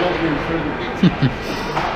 love your friend.